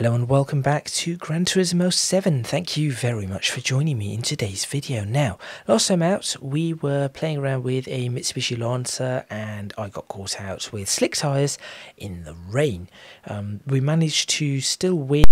Hello and welcome back to Gran Turismo 7. Thank you very much for joining me in today's video. Now, last time out we were playing around with a Mitsubishi Lancer and I got caught out with slick tyres in the rain. Um, we managed to still win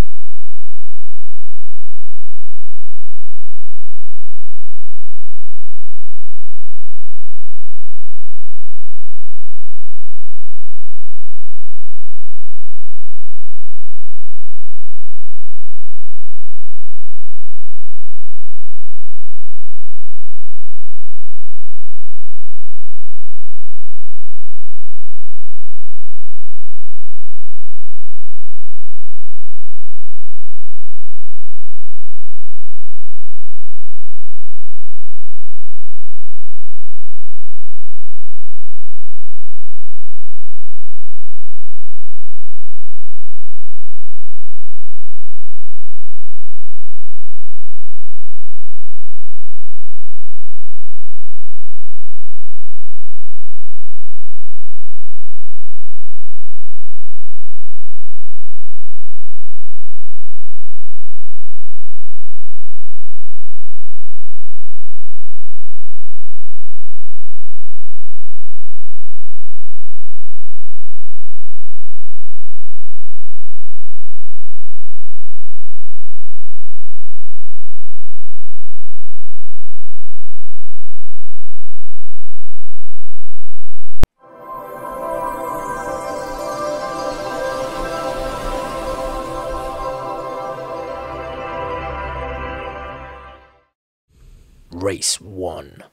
race one.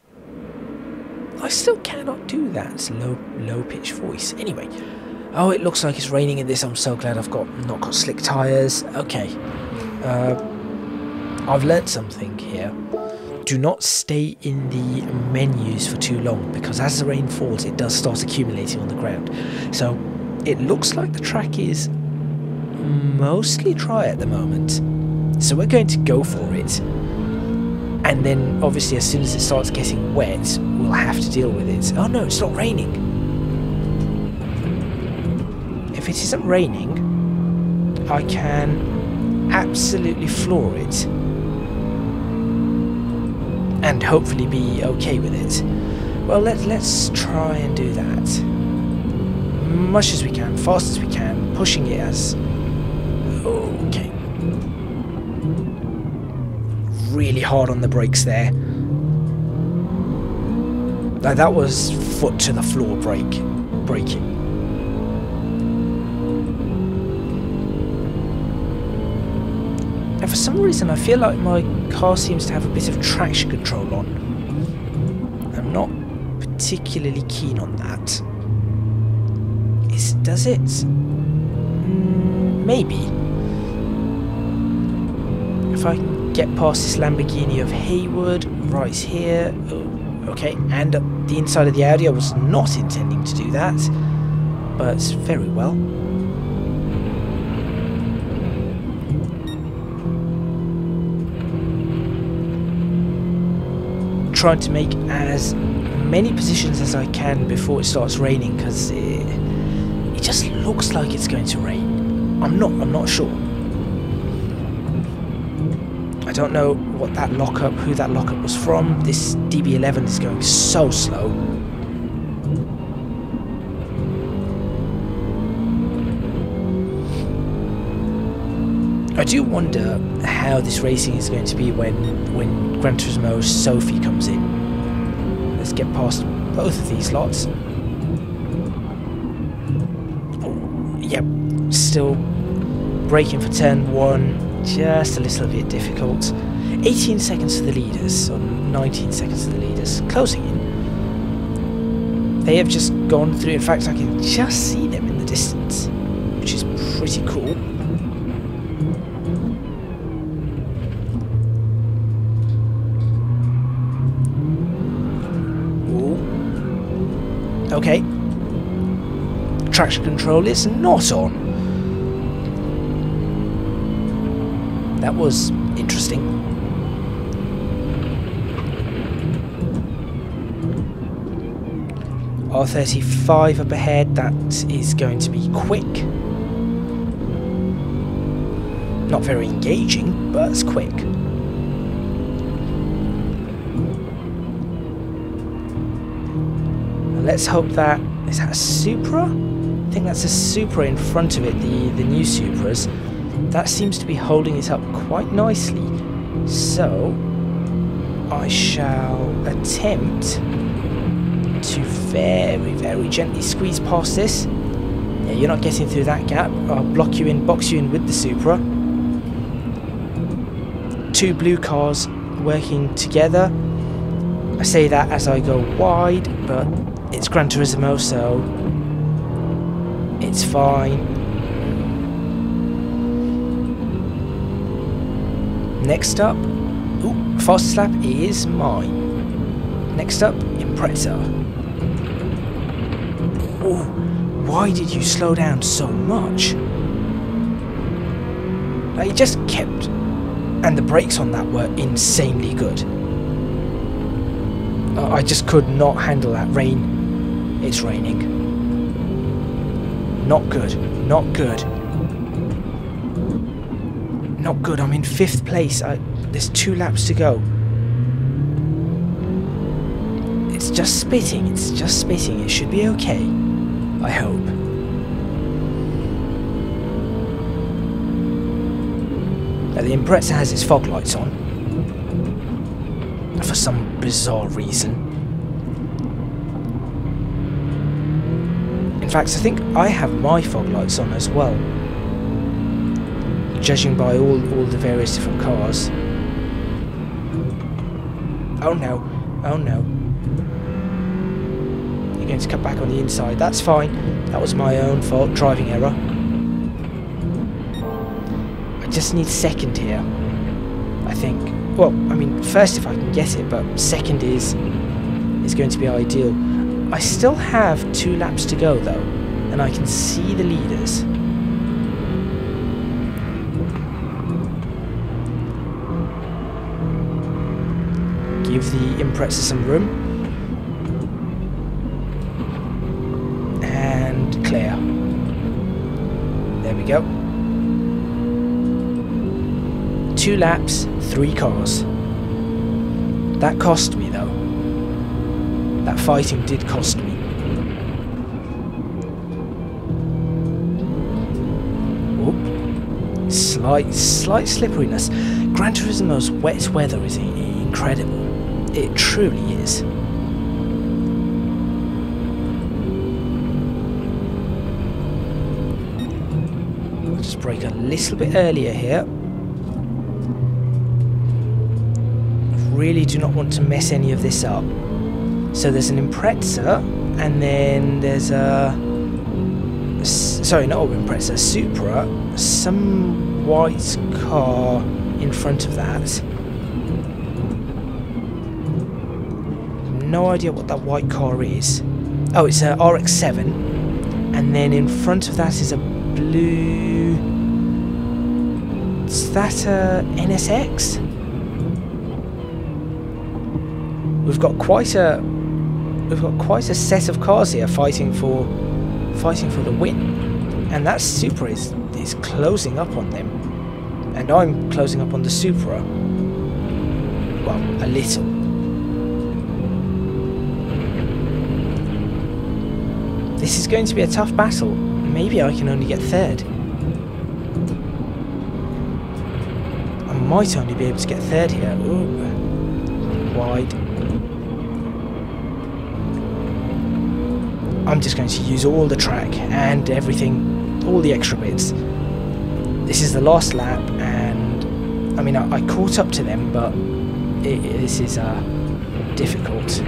I still cannot do that low low pitch voice. Anyway, oh, it looks like it's raining in this. I'm so glad I've got not got slick tires. Okay, uh, I've learnt something here. Do not stay in the menus for too long because as the rain falls, it does start accumulating on the ground. So it looks like the track is mostly dry at the moment. So we're going to go for it and then obviously as soon as it starts getting wet we'll have to deal with it. Oh no it's not raining. If it isn't raining I can absolutely floor it and hopefully be okay with it. Well let, let's try and do that. Much as we can fast as we can pushing it as okay really hard on the brakes there. Like that was foot to the floor brake braking. And for some reason I feel like my car seems to have a bit of traction control on. I'm not particularly keen on that. Is, does it? Mm, maybe. If I get past this Lamborghini of Haywood, right here. Oh, okay, and the inside of the Audi. I was not intending to do that, but very well. Trying to make as many positions as I can before it starts raining because it, it just looks like it's going to rain. I'm not. I'm not sure don't know what that lockup, who that lockup was from. This DB11 is going so slow. I do wonder how this racing is going to be when when Gran Turismo Sophy comes in. Let's get past both of these lots. Oh, yep, still braking for turn one just a little bit difficult. 18 seconds for the leaders, or 19 seconds for the leaders, closing in. They have just gone through, in fact I can just see them in the distance, which is pretty cool. Okay. Traction control is not on. That was interesting. R35 up ahead, that is going to be quick. Not very engaging, but it's quick. let's hope that is that a Supra? I think that's a Supra in front of it, the, the new Supras. That seems to be holding it up quite nicely. So, I shall attempt to very, very gently squeeze past this. Yeah, you're not getting through that gap. I'll block you in, box you in with the Supra. Two blue cars working together. I say that as I go wide, but it's Gran Turismo, so it's fine. Next up, ooh, fast lap is mine. Next up, Impreza. Oh, why did you slow down so much? It just kept, and the brakes on that were insanely good. Uh, I just could not handle that rain it's raining. Not good. Not good. Not good. I'm in fifth place. I, there's two laps to go. It's just spitting. It's just spitting. It should be okay. I hope. Now, the Impreza has its fog lights on. For some bizarre reason. In fact, I think I have my fog lights on as well. Judging by all, all the various different cars. Oh no, oh no. You're going to cut back on the inside. That's fine. That was my own fault, driving error. I just need second here. I think. Well, I mean, first if I can get it, but second is is going to be ideal. I still have two laps to go though, and I can see the leaders. Give the Impreza some room. And clear. There we go. Two laps, three cars. That cost me though. That fighting did cost me. Slight, slight slipperiness. Gran Turismo's wet weather is incredible. It truly is. Just break a little bit earlier here. really do not want to mess any of this up. So there's an Impreza, and then there's a... Sorry, not an Impreza, Supra, some white car in front of that. No idea what that white car is. Oh, it's a RX-7, and then in front of that is a blue... Is that a NSX? We've got quite a we've got quite a set of cars here fighting for fighting for the win. And that Supra is, is closing up on them. And I'm closing up on the Supra. Well, a little. This is going to be a tough battle. Maybe I can only get third. I might only be able to get third here. Ooh. Wide. I'm just going to use all the track and everything, all the extra bits. This is the last lap, and I mean, I, I caught up to them, but it, this is uh, difficult.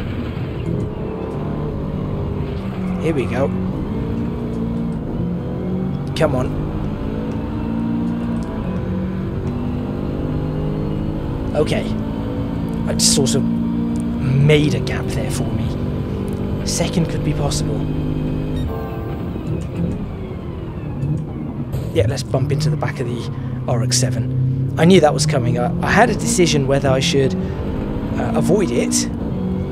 Here we go. Come on. Okay. I just sort of made a gap there for me second could be possible. Yeah, let's bump into the back of the RX-7. I knew that was coming. I, I had a decision whether I should uh, avoid it,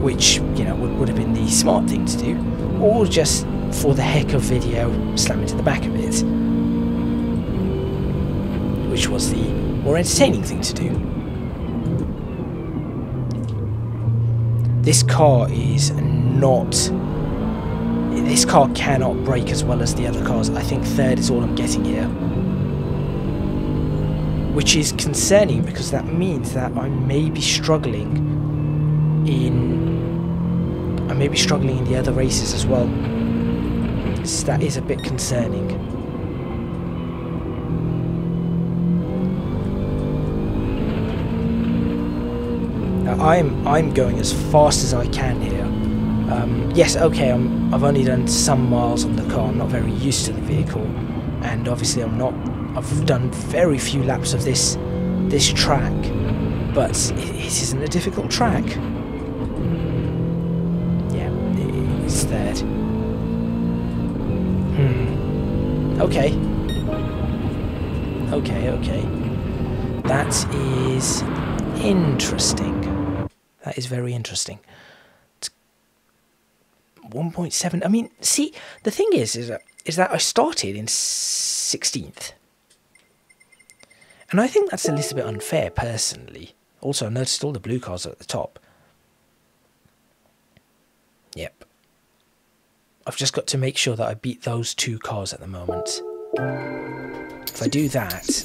which, you know, would, would have been the smart thing to do, or just, for the heck of video, slam into the back of it. which was the more entertaining thing to do. This car is not... This car cannot brake as well as the other cars. I think third is all I'm getting here. Which is concerning because that means that I may be struggling in... I may be struggling in the other races as well. So that is a bit concerning. I'm I'm going as fast as I can here. Um, yes, okay, I'm, I've only done some miles on the car. I'm not very used to the vehicle, and obviously I'm not. I've done very few laps of this this track, but it, it isn't a difficult track. Okay. Okay, okay. That is interesting. That is very interesting. It's 1.7. I mean, see, the thing is, is that, is that I started in 16th. And I think that's a little bit unfair, personally. Also, I noticed all the blue cars at the top. Yep. I've just got to make sure that I beat those two cars at the moment. If I do that,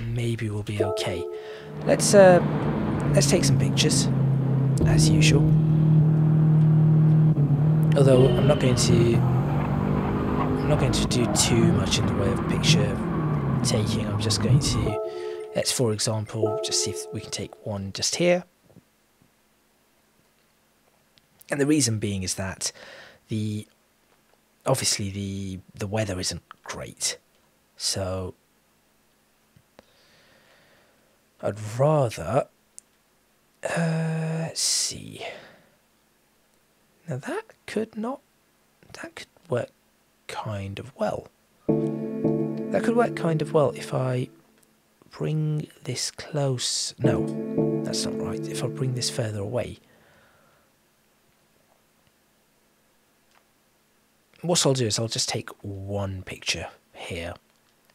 maybe we'll be okay. Let's uh, let's take some pictures as usual. Although I'm not going to I'm not going to do too much in the way of picture taking. I'm just going to let's for example just see if we can take one just here. And the reason being is that the obviously the the weather isn't great. So I'd rather uh, see. Now that could not. That could work kind of well. That could work kind of well if I bring this close. No, that's not right. If I bring this further away. What I'll do is I'll just take one picture here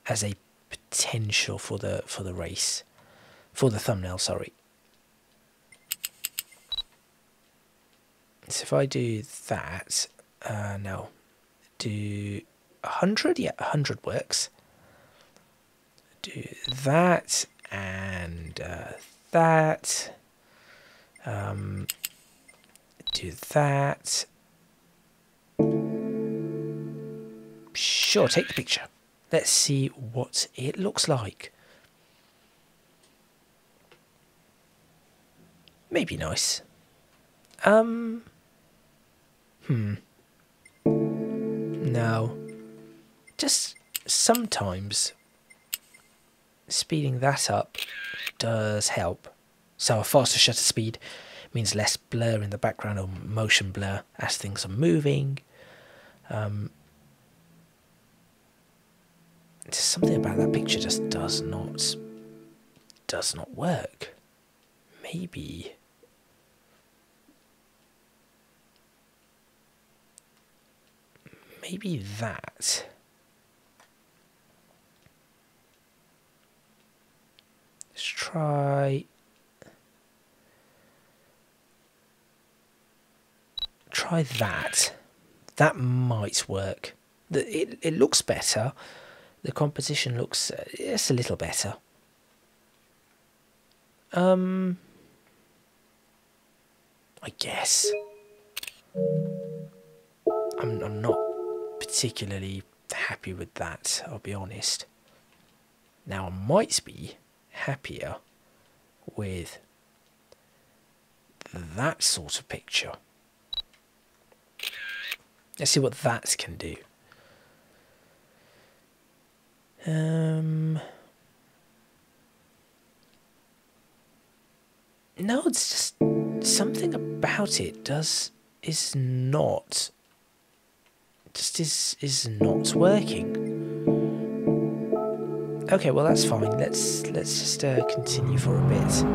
as a potential for the for the race, for the thumbnail. Sorry. So if I do that, uh, no, do 100, yeah, 100 works. Do that and uh, that. Um, do that. Sure, take the picture. Let's see what it looks like. Maybe nice. Um... Hmm. No. Just sometimes speeding that up does help. So a faster shutter speed means less blur in the background or motion blur as things are moving. Um, something about that picture just does not does not work. Maybe maybe that. Let's try. Try that. That might work. It, it looks better. The composition looks uh, a little better. Um, I guess. I'm, I'm not particularly happy with that, I'll be honest. Now, I might be happier with that sort of picture. Let's see what that can do. Um, no, it's just something about it does is not just is is not working. Okay, well that's fine. Let's let's just uh, continue for a bit.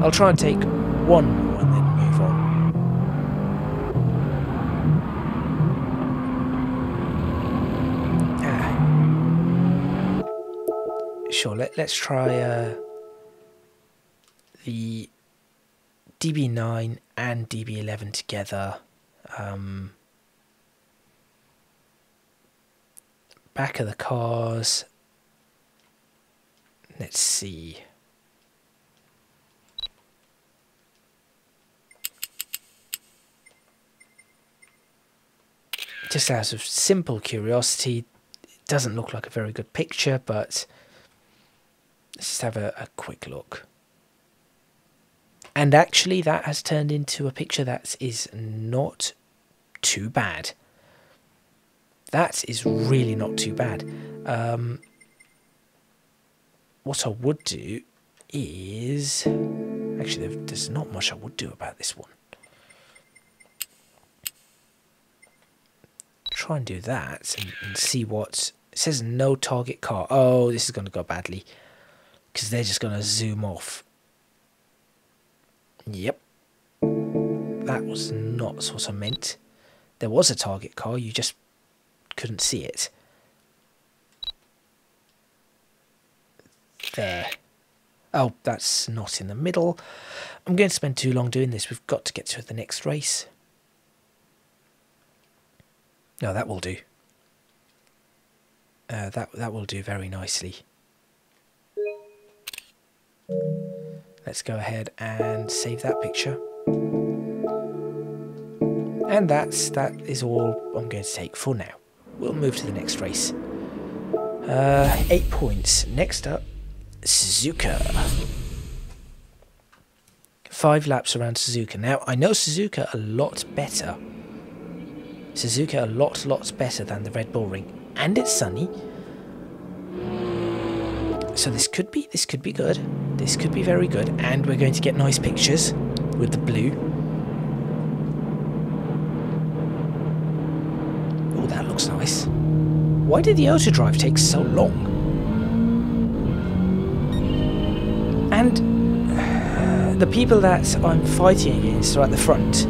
I'll try and take one more and then move on. Ah. Sure, let, let's try uh, the DB9 and DB11 together. Um, back of the cars. Let's see. Just out of simple curiosity, it doesn't look like a very good picture, but let's just have a, a quick look. And actually, that has turned into a picture that is not too bad. That is really not too bad. Um, what I would do is... Actually, there's not much I would do about this one. Try and do that and, and see what... It says no target car. Oh, this is going to go badly. Because they're just going to zoom off Yep. That was not what I meant. There was a target car, you just couldn't see it. There. Oh, that's not in the middle. I'm going to spend too long doing this. We've got to get to the next race. No, that will do. Uh, that that will do very nicely. Let's go ahead and save that picture. And that's that is all I'm going to take for now. We'll move to the next race. Uh, eight points. Next up, Suzuka. Five laps around Suzuka. Now, I know Suzuka a lot better. Suzuka a lot, lot better than the Red Bull Ring. And it's sunny. So this could be this could be good. This could be very good, and we're going to get nice pictures with the blue. Oh, that looks nice. Why did the auto drive take so long? And uh, the people that I'm fighting against are at the front.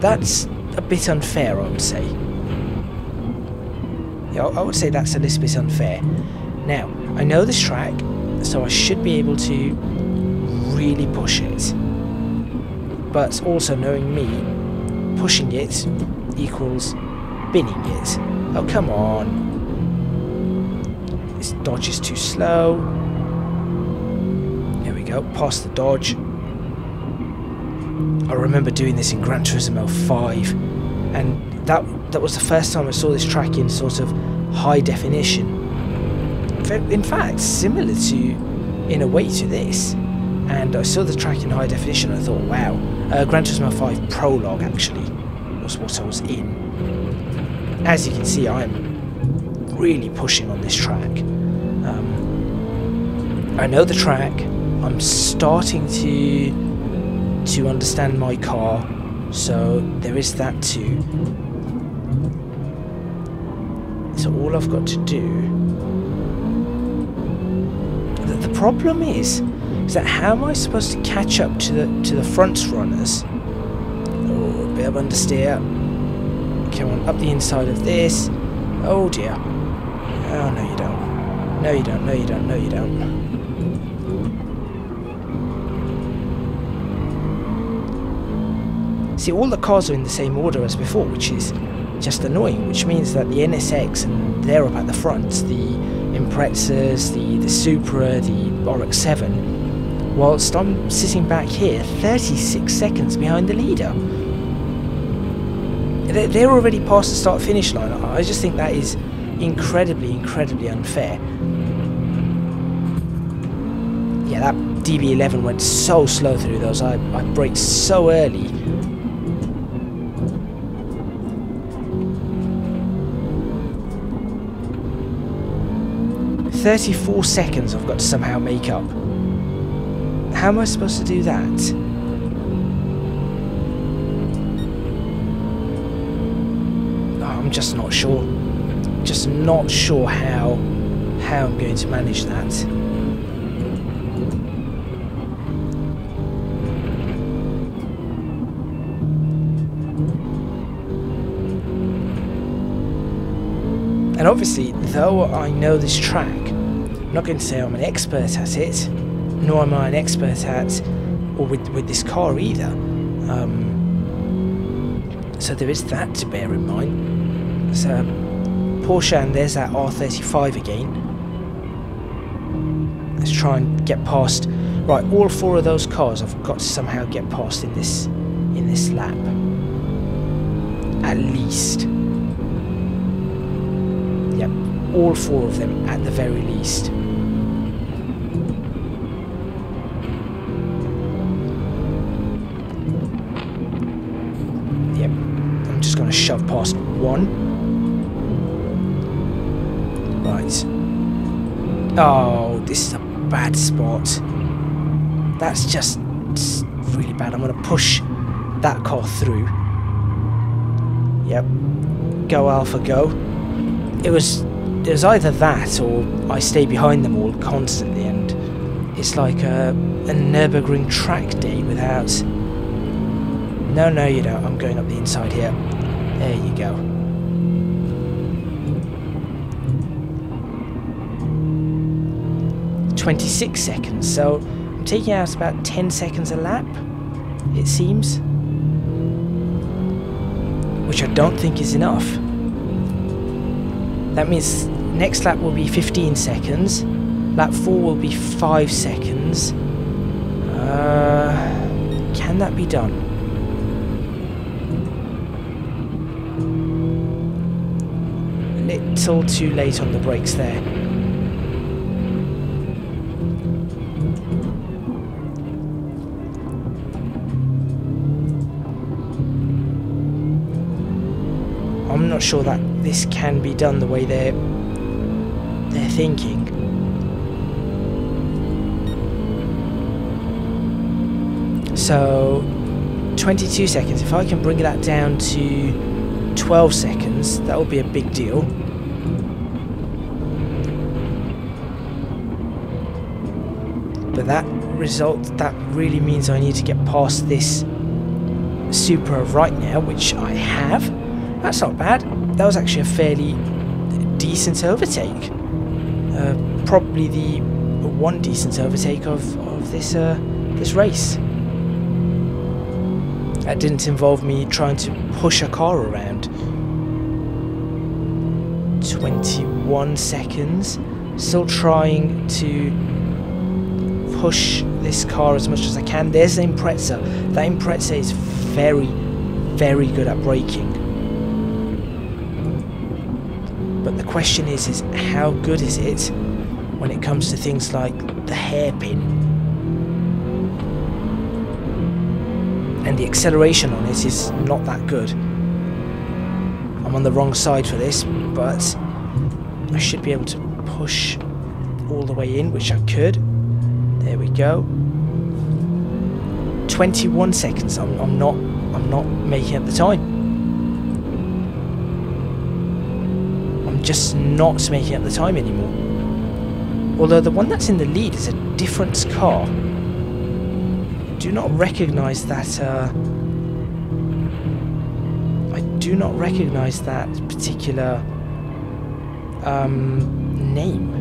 That's a bit unfair, I would say. Yeah, I would say that's a little bit unfair. Now, I know this track, so I should be able to really push it. But also knowing me, pushing it equals binning it. Oh, come on. This dodge is too slow. Here we go, past the dodge. I remember doing this in Gran Turismo 5, and that that was the first time I saw this track in sort of high definition in fact, similar to, in a way, to this. And I saw the track in high definition and I thought, wow. Uh, Gran Turismo 5 Prologue, actually, was what I was in. As you can see, I'm really pushing on this track. Um, I know the track. I'm starting to to understand my car, so there is that too. So all I've got to do problem is, is that how am I supposed to catch up to the to the front runners? Oh, a bit of understeer. Come on, up the inside of this. Oh dear. Oh no you don't. No you don't, no you don't, no you don't. See, all the cars are in the same order as before, which is just annoying, which means that the NSX and they're up at the front, the Imprezas, the, the Supra, the RX-7, whilst I'm sitting back here 36 seconds behind the leader. They're already past the start-finish line. I just think that is incredibly, incredibly unfair. Yeah, that DB11 went so slow through those. I, I braked so early 34 seconds I've got to somehow make up. How am I supposed to do that? I'm just not sure. Just not sure how how I'm going to manage that. And obviously, though I know this track, not going to say I'm an expert at it, nor am I an expert at, or with, with this car either. Um, so there is that to bear in mind. So Porsche and there's that R35 again. Let's try and get past. Right, all four of those cars I've got to somehow get past in this in this lap. At least. Yep, all four of them at the very least. One. Right. Oh, this is a bad spot. That's just really bad. I'm going to push that car through. Yep. Go Alpha, go. It was it was either that or I stay behind them all constantly and it's like a, a Nürburgring track day without... No, no you don't. I'm going up the inside here. There you go. Twenty-six seconds, so I'm taking out about ten seconds a lap, it seems which I don't think is enough. That means next lap will be 15 seconds, lap 4 will be 5 seconds. Uh, can that be done? A little too late on the brakes there. Not sure that this can be done the way they're they're thinking. So 22 seconds. If I can bring that down to 12 seconds, that will be a big deal. But that result, that really means I need to get past this Supra right now, which I have. That's not bad. That was actually a fairly decent overtake. Uh, probably the one decent overtake of, of this uh, this race. That didn't involve me trying to push a car around. 21 seconds. Still trying to push this car as much as I can. There's the Impreza. That Impreza is very, very good at braking. Question is, is how good is it when it comes to things like the hairpin? And the acceleration on it is not that good. I'm on the wrong side for this, but I should be able to push all the way in, which I could. There we go. 21 seconds. I'm, I'm not. I'm not making up the time. Just not making up the time anymore. Although the one that's in the lead is a different car. Do not recognise that. Uh, I do not recognise that particular um, name.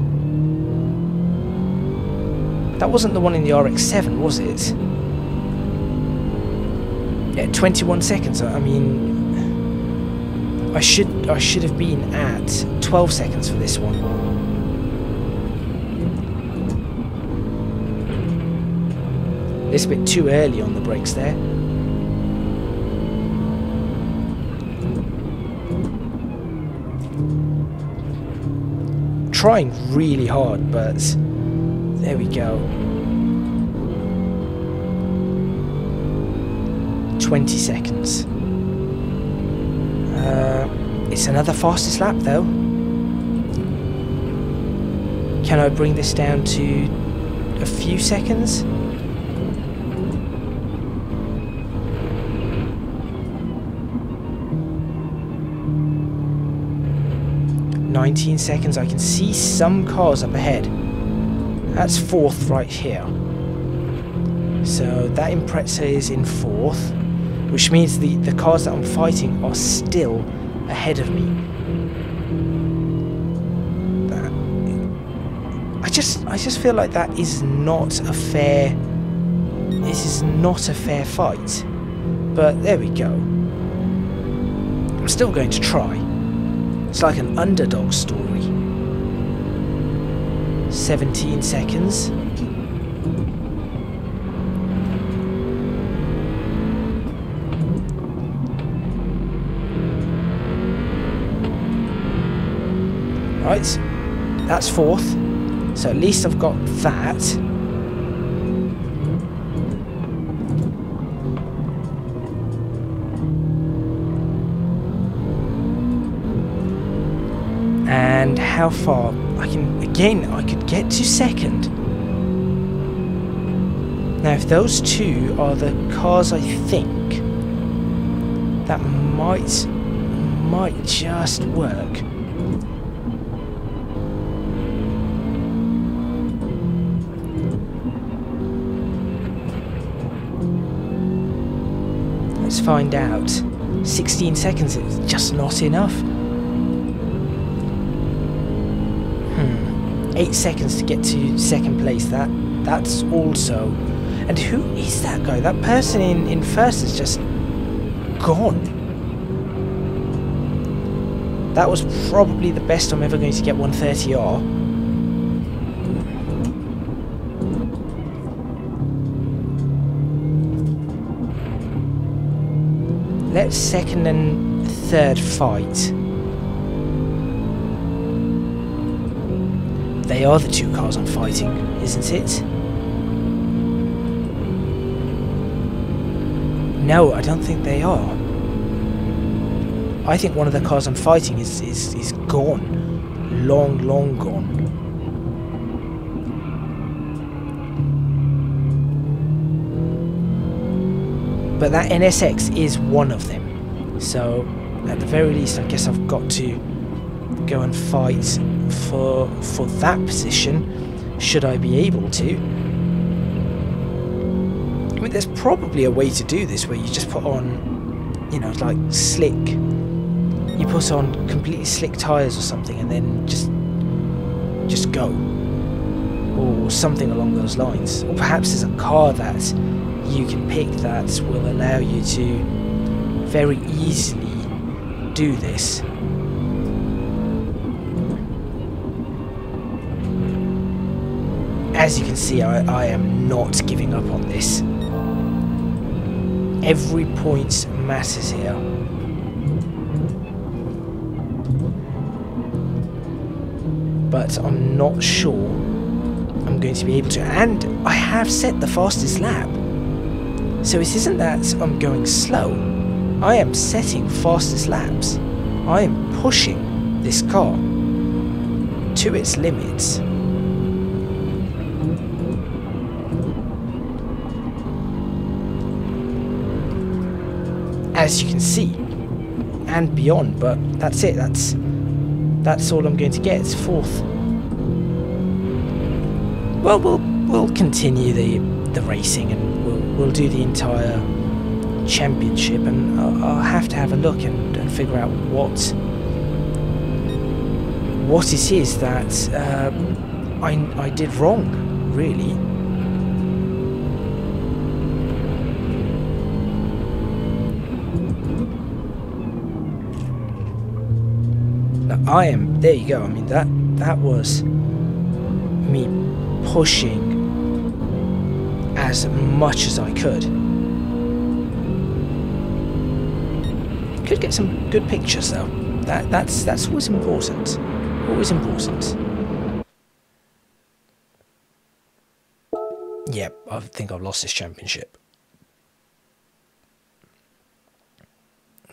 That wasn't the one in the RX-7, was it? Yeah, 21 seconds. I mean, I should I should have been at 12 seconds for this one. It's a bit too early on the brakes there. Trying really hard, but there we go. 20 seconds. It's another fastest lap though. Can I bring this down to a few seconds? Nineteen seconds. I can see some cars up ahead. That's fourth right here. So that Impreza is in fourth, which means the, the cars that I'm fighting are still ahead of me. That, I just I just feel like that is not a fair this is not a fair fight. But there we go. I'm still going to try. It's like an underdog story. 17 seconds. Right, that's fourth. So at least I've got that. And how far? I can, again, I could get to second. Now if those two are the cars I think, that might, might just work. Find out. 16 seconds is just not enough. Hmm. 8 seconds to get to second place. That That's also... And who is that guy? That person in, in first is just gone. That was probably the best I'm ever going to get 130R. Second and third fight. They are the two cars I'm fighting, isn't it? No, I don't think they are. I think one of the cars I'm fighting is, is, is gone. Long, long gone. But that NSX is one of them. So, at the very least, I guess I've got to go and fight for for that position, should I be able to. I mean, there's probably a way to do this where you just put on, you know, like slick. You put on completely slick tyres or something, and then just just go, or something along those lines. Or perhaps there's a car that you can pick that will allow you to very easily do this. As you can see, I, I am not giving up on this. Every point matters here. But I'm not sure I'm going to be able to. And I have set the fastest lap. So it isn't that I'm going slow. I am setting fastest laps. I am pushing this car to its limits. As you can see, and beyond, but that's it, that's that's all I'm going to get, it's fourth. Well, we'll we'll continue the the racing and we'll do the entire championship, and I'll, have to have a look and, and, figure out what what it is that uh, I I did wrong, really. I am there you go I mean that that was me pushing as much as I could. Could get some good pictures though. That that's that's always important. Always important. Yep I think I've lost this championship.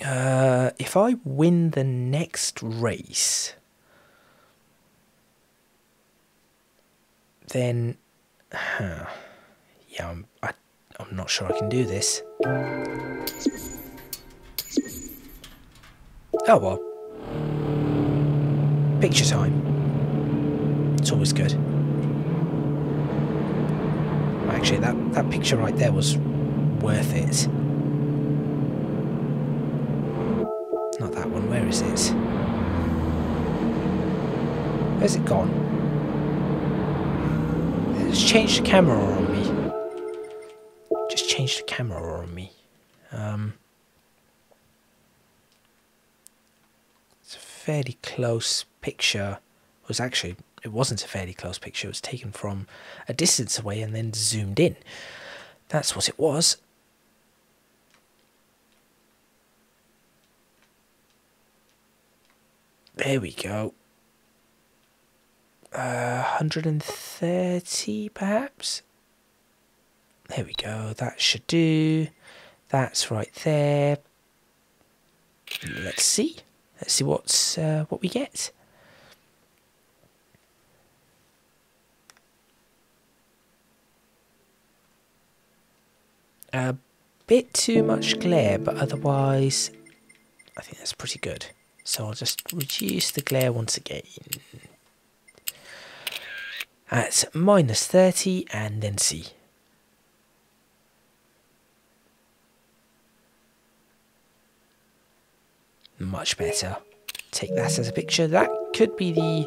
Uh, if I win the next race, then, huh, yeah, I'm, I, I'm not sure I can do this. Oh well. Picture time. It's always good. Actually, that, that picture right there was worth it. Not that one. Where is it? Where's it gone? It's changed the camera on change the camera on me. Um, it's a fairly close picture. It was actually, it wasn't a fairly close picture. It was taken from a distance away and then zoomed in. That's what it was. There we go. Uh, 130 perhaps? There we go, that should do. That's right there. Let's see. Let's see what's uh, what we get. A bit too much glare, but otherwise, I think that's pretty good. So I'll just reduce the glare once again. At minus 30 and then see. Much better. Take that as a picture. That could be the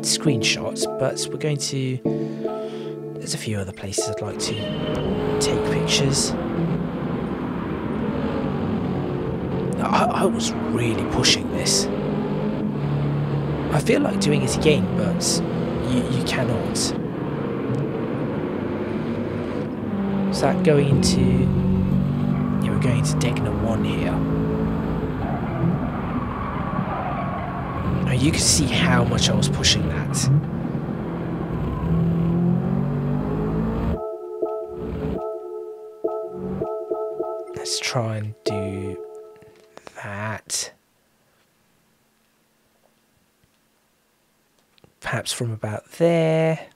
screenshots, but we're going to... There's a few other places I'd like to take pictures. I, I was really pushing this. I feel like doing it again, but you, you cannot. Is that going into... Yeah, we're going to Degner 1 here. Now you can see how much I was pushing that. Let's try and do that. Perhaps from about there.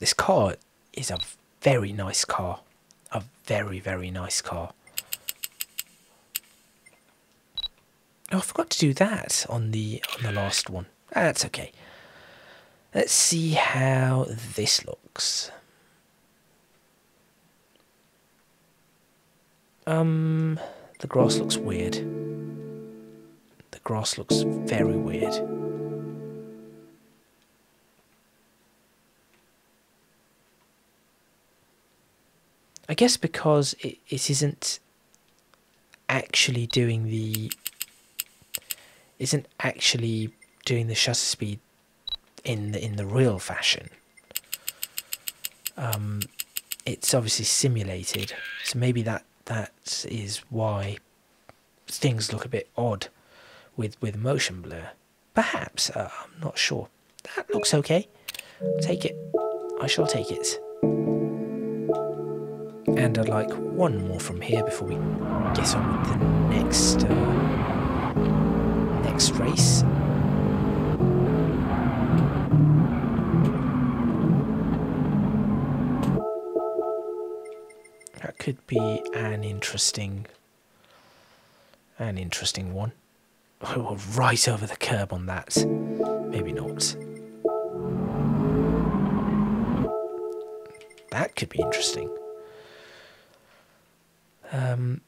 This car is a very nice car. Very, very nice car. Oh, I forgot to do that on the on the last one. That's okay. Let's see how this looks. Um, the grass looks weird. The grass looks very weird. I guess because it, it isn't actually doing the isn't actually doing the shutter speed in the in the real fashion. Um, it's obviously simulated, so maybe that that is why things look a bit odd with with motion blur. Perhaps uh, I'm not sure. That looks okay. Take it. I shall take it. And I'd like one more from here before we get on with the next uh, next race. That could be an interesting an interesting one. Oh, right over the curb on that. Maybe not. That could be interesting. Um,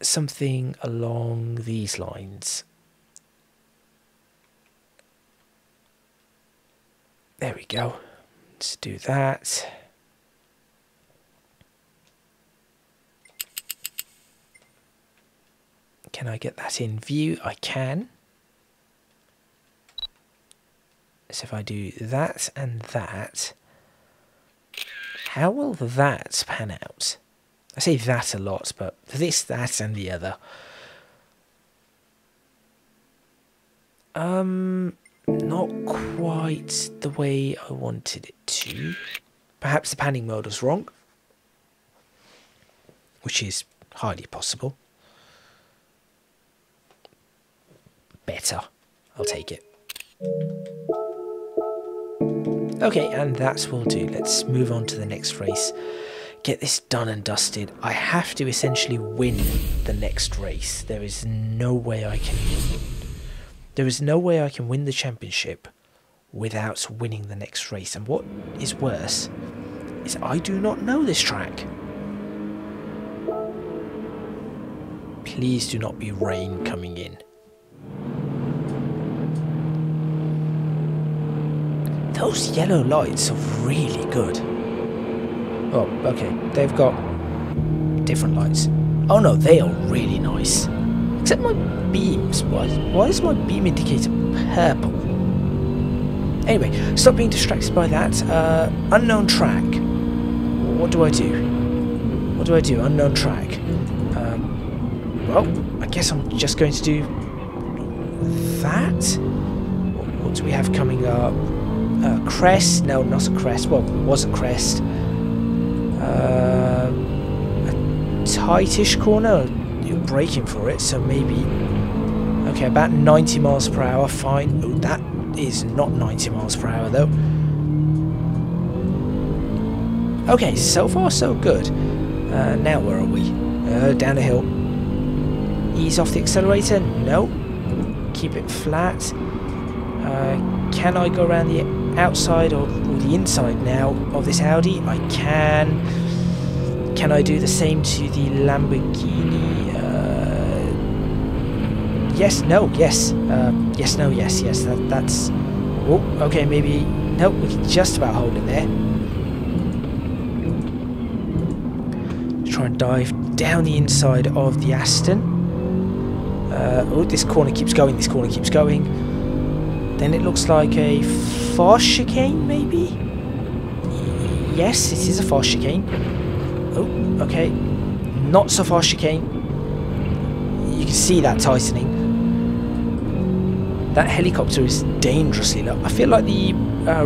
something along these lines. There we go. Let's do that. Can I get that in view? I can. So if I do that and that, how will that pan out? I say that a lot, but this, that, and the other. Um, not quite the way I wanted it to. Perhaps the panning mode was wrong, which is highly possible. Better. I'll take it. Okay, and that's what we'll do. Let's move on to the next race get this done and dusted. I have to essentially win the next race. There is no way I can there is no way I can win the championship without winning the next race. And what is worse is I do not know this track. Please do not be rain coming in. Those yellow lights are really good. Oh, okay. They've got different lights. Oh no, they are really nice. Except my beams. Why, why is my beam indicator purple? Anyway, stop being distracted by that. Uh, unknown track. What do I do? What do I do? Unknown track. Um, well, I guess I'm just going to do that. What do we have coming up? Uh, crest? No, not a crest. Well, it was a crest. Uh, a tightish corner. You're braking for it, so maybe. Okay, about 90 miles per hour. Fine. Oh, that is not 90 miles per hour though. Okay, so far so good. Uh, now where are we? Uh, down a hill. Ease off the accelerator? No. Keep it flat. Uh, can I go around the outside or, or the inside now of this Audi? I can. Can I do the same to the Lamborghini? Uh, yes, no, yes. Uh, yes, no, yes, yes. That, that's... Oh, okay, maybe... Nope, we can just about hold it there. Try and dive down the inside of the Aston. Uh, oh, this corner keeps going, this corner keeps going. Then it looks like a fast chicane, maybe? Yes, it is a fast chicane. Oh, okay. Not so fast chicane. You can see that tightening. That helicopter is dangerously low. I feel like the uh,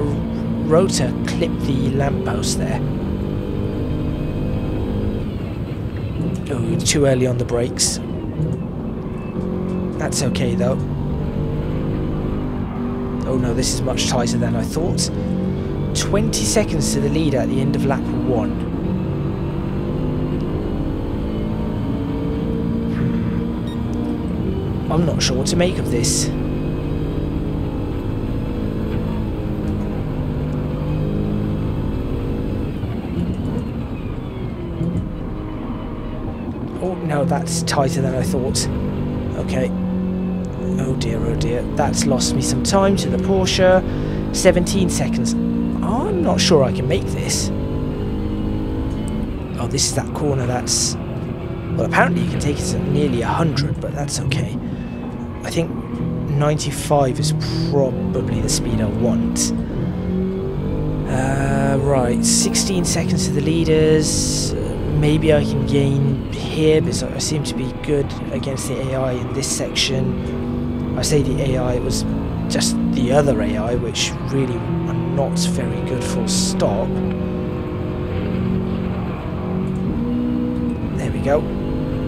rotor clipped the lamppost there. Oh, too early on the brakes. That's okay though. Oh no, this is much tighter than I thought. 20 seconds to the leader at the end of lap 1. I'm not sure what to make of this. Oh no, that's tighter than I thought. Okay. Oh dear, oh dear. That's lost me some time to the Porsche. 17 seconds. I'm not sure I can make this. Oh, this is that corner that's... Well, apparently you can take it at nearly 100, but that's okay. I think 95 is probably the speed I want. Uh, right, 16 seconds to the leaders. Maybe I can gain here because I seem to be good against the AI in this section. I say the AI, was just the other AI, which really are not very good full stop. There we go.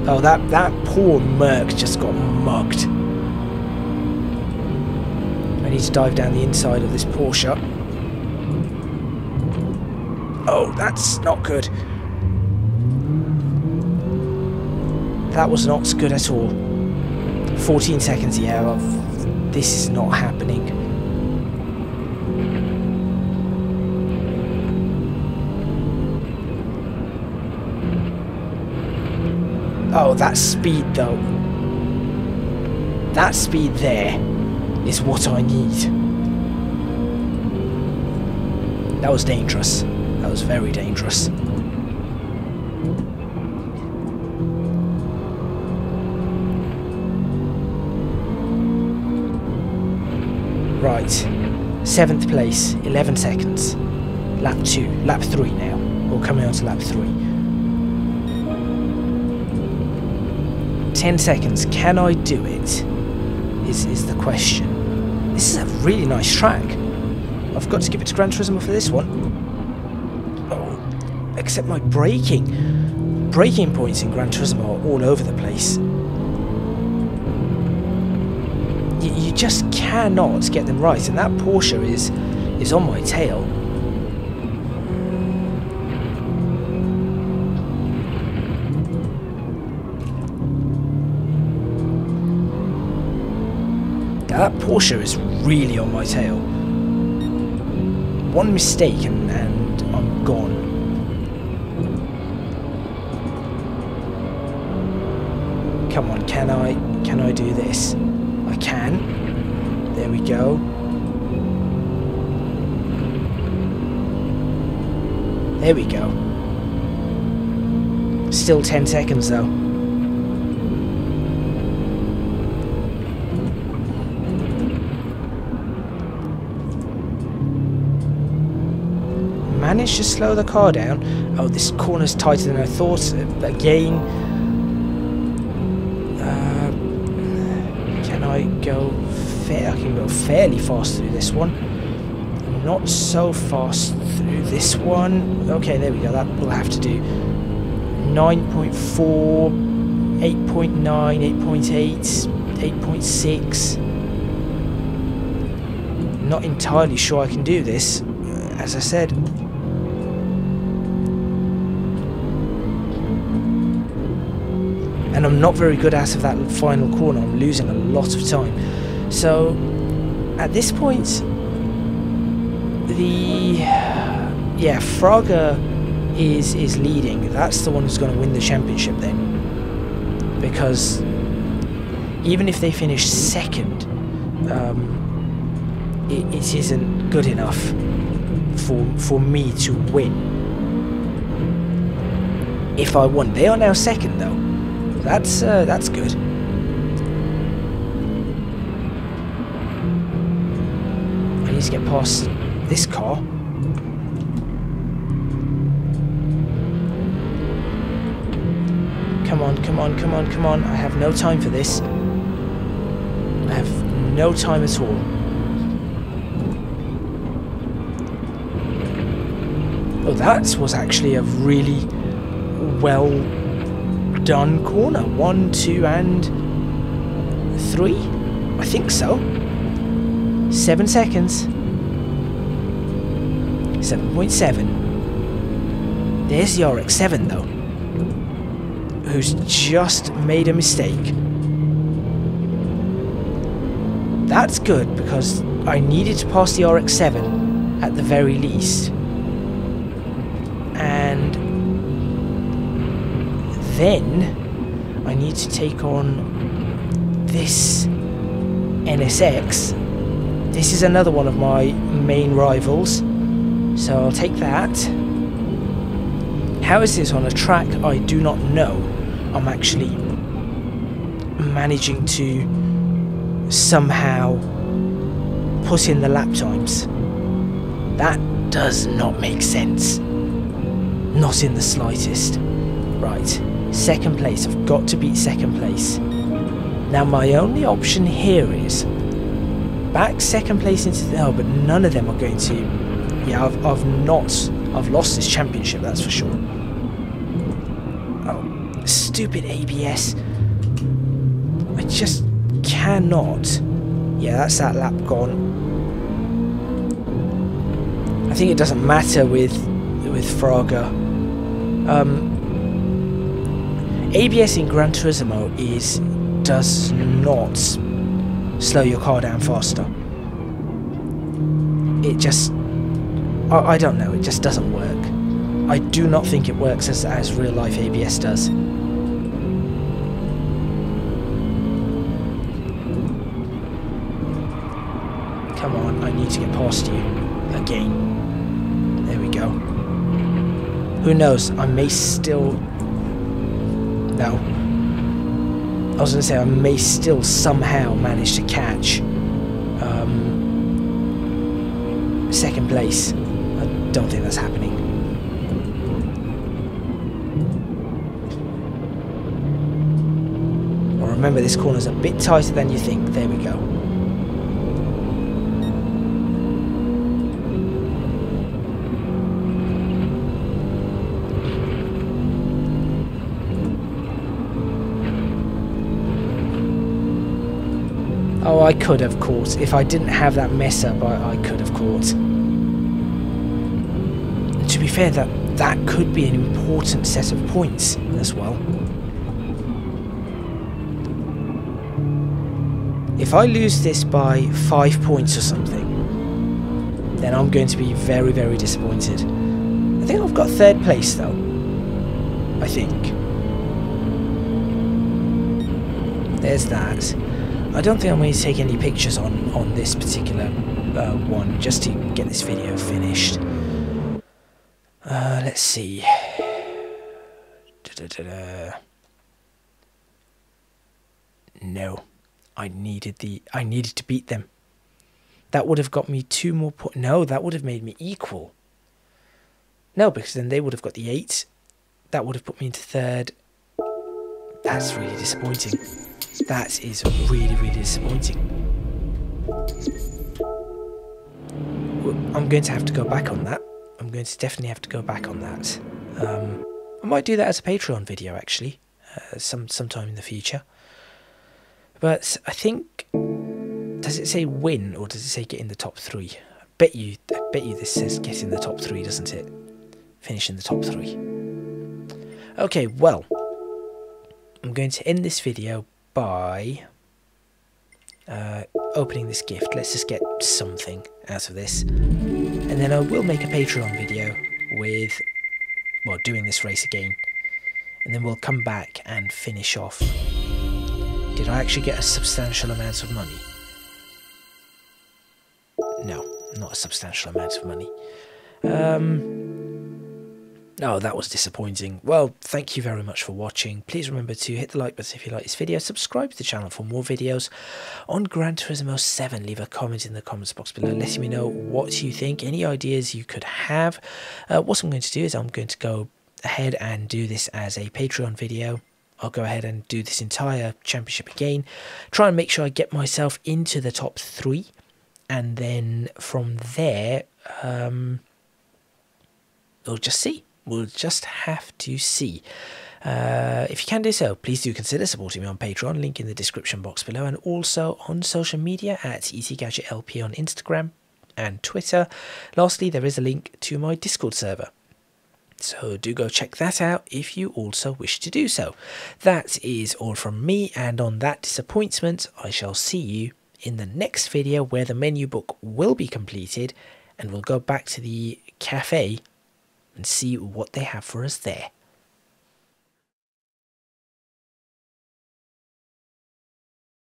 Oh, that, that poor Merc just got mugged. I need to dive down the inside of this Porsche. Oh, that's not good. That was not good at all. 14 seconds, yeah, this is not happening. Oh, that speed though. That speed there is what I need. That was dangerous. That was very dangerous. Right. Seventh place, 11 seconds. Lap 2, lap 3 now. We're coming on to lap 3. 10 seconds. Can I do it? Is, is the question. This is a really nice track. I've got to give it to Gran Turismo for this one. Oh, except my braking. Braking points in Gran Turismo are all over the place. You, just cannot get them right, and that Porsche is is on my tail. That Porsche is really on my tail. One mistake and, and I'm gone. Come on, can I can I do this? Can. There we go. There we go. Still 10 seconds though. Managed to slow the car down. Oh, this corner's tighter than I thought. Again. Uh, can I go? I can go fairly fast through this one. Not so fast through this one. Okay, there we go. That will have to do. 9.4, 8.9, 8.8, 8.6. Not entirely sure I can do this, as I said. And I'm not very good out of that final corner, I'm losing a lot of time. So, at this point, the... Yeah, Fraga is is leading, that's the one who's going to win the championship then. Because even if they finish second, um, it, it isn't good enough for for me to win. If I won, they are now second though. That's uh, that's good. I need to get past this car. Come on, come on, come on, come on. I have no time for this. I have no time at all. Oh, that was actually a really well done corner. One, two, and three? I think so. Seven seconds. 7.7. There's the RX-7 though who's just made a mistake. That's good because I needed to pass the RX-7 at the very least. Then I need to take on this NSX. This is another one of my main rivals. So I'll take that. How is this on a track I do not know? I'm actually managing to somehow put in the lap times. That does not make sense. Not in the slightest. Right, second place. I've got to beat second place. Now my only option here is back second place into the... Oh, but none of them are going to... Yeah, I've, I've not... I've lost this championship, that's for sure Oh, stupid ABS. I just cannot. Yeah, that's that lap gone. I think it doesn't matter with with Fraga. Um, ABS in Gran Turismo is does not slow your car down faster. It just I, I don't know, it just doesn't work. I do not think it works as, as real life ABS does. Come on, I need to get past you again. There we go. Who knows? I may still... No. I was going to say I may still somehow manage to catch um, second place. I don't think that's happening. Well, remember this corner's a bit tighter than you think. There we go. Oh, I could have caught. If I didn't have that mess up, I, I could have caught. to be fair, that, that could be an important set of points as well. If I lose this by five points or something, then I'm going to be very, very disappointed. I think I've got third place though. I think. There's that. I don't think I'm going to take any pictures on, on this particular uh, one, just to get this video finished. Uh, let's see. Da-da-da-da. No, I needed the. I needed to beat them. That would have got me two more points. No, that would have made me equal. No, because then they would have got the eight. That would have put me into third. That's really disappointing. That is really, really disappointing. I'm going to have to go back on that. I'm going to definitely have to go back on that. Um, I might do that as a Patreon video actually, uh, some sometime in the future. But I think does it say win or does it say get in the top three? I bet you, I bet you this says get in the top three, doesn't it? Finish in the top three. Okay, well, I'm going to end this video by uh, opening this gift. Let's just get something out of this. And then I will make a Patreon video with, well, doing this race again. And then we'll come back and finish off. Did I actually get a substantial amount of money? No, not a substantial amount of money. Um, Oh, that was disappointing. Well, thank you very much for watching. Please remember to hit the like button if you like this video. Subscribe to the channel for more videos on Gran Turismo 7. Leave a comment in the comments box below letting me know what you think, any ideas you could have. Uh, what I'm going to do is I'm going to go ahead and do this as a Patreon video. I'll go ahead and do this entire championship again. Try and make sure I get myself into the top three. And then from there, um, we'll just see. We'll just have to see. Uh, if you can do so, please do consider supporting me on Patreon, link in the description box below, and also on social media at ECGadgetLP on Instagram and Twitter. Lastly, there is a link to my Discord server. So do go check that out if you also wish to do so. That is all from me, and on that disappointment, I shall see you in the next video where the menu book will be completed and we'll go back to the cafe and see what they have for us there.